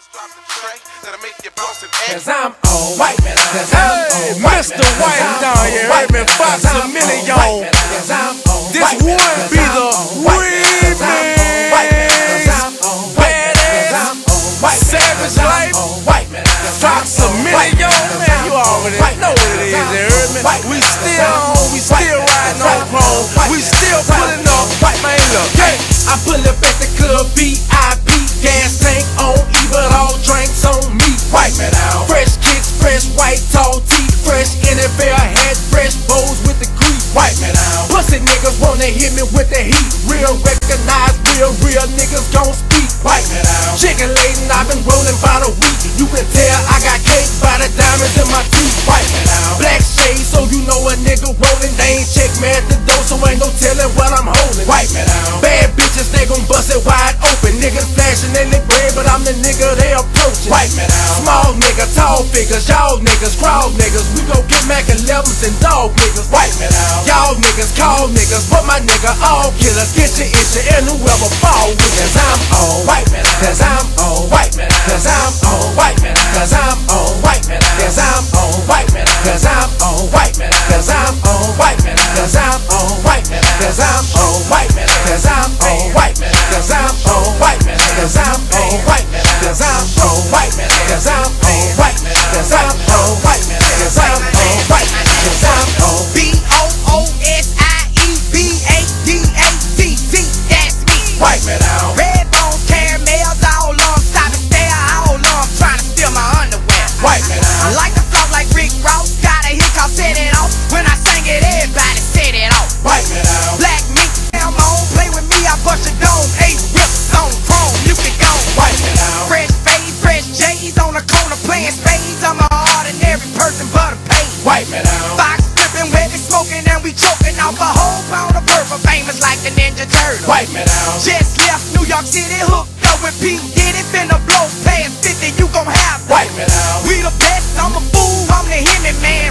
Cause I'm on white man. Cause I'm Hey, Mr. White down here, heard me Foxx a million. This would be the remix. Badass, savage life, Foxx a million. Man, you already know what it is, you heard me? We still on, we still riding on chrome. We still pulling up, White man, look. I pull up at the club VIP, gas me with the heat. Real recognize real, real niggas gon' speak. Wipe me down. Chicken laden, I've been rolling by the week. You can tell I got cake by the diamonds in my teeth. Wipe me down. Black shades, so you know a nigga rolling. They ain't check me at the door, so ain't no telling what I'm holding. Wipe me down. Bad bitches, they gon' bust it wide open. Niggas flashing in the bread, but I'm the nigga they approaching. Figures, y'all niggas, crowd niggas. We gon' get Mac 11s and dog niggas. Wipe me down. Y'all niggas, call niggas, but my nigga, all killers. Get your issue and whoever fall with Cause I'm on white man. Cause I'm on white man. Cause I'm on white man. Cause I'm on white man. Cause I'm White man down. Just left New York City, hooked up with P. Diddy, finna blow past 50, you gon' have that. White man down. We the best, I'm a fool, I'm the Hemi man.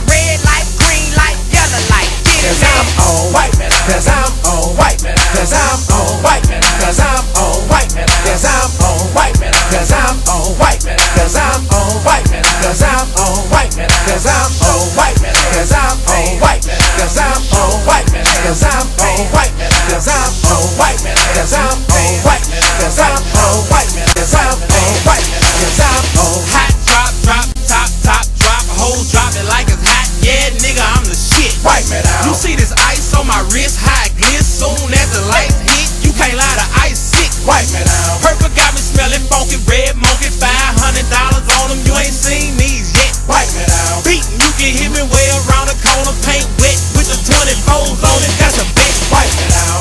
You hit me way around the corner, paint wet with the 24s on it. That's a bet. White.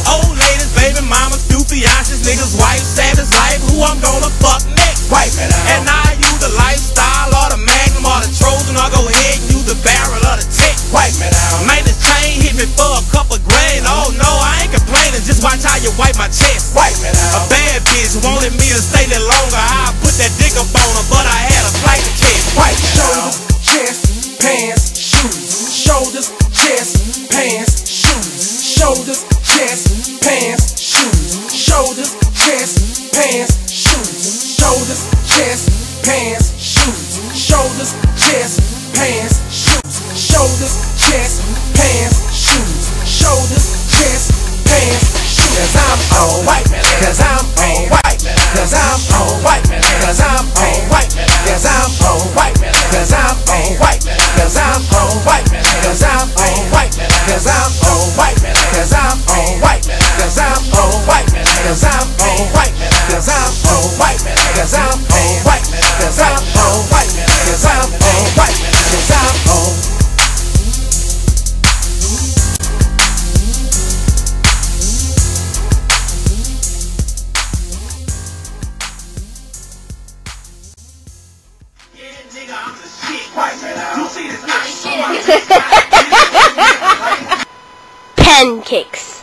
Old ladies, baby mamas, few fiancés, niggas, wife, savage life. Who I'm gonna fuck next? White man down. And I Shoulders, chest, pants, shoes. Shoulders, chest, pants, shoes. Shoulders, chest, pants, shoes. Shoulders, chest, pants, shoes. Shoulders, chest, pants, shoes. Shoulders, chest, pants, shoes. Cause I'm on white. Cause I'm on white. Cause I'm on Cause I'm on white. Cause I'm on white. Cause I'm on white. Cause I'm on Pancakes.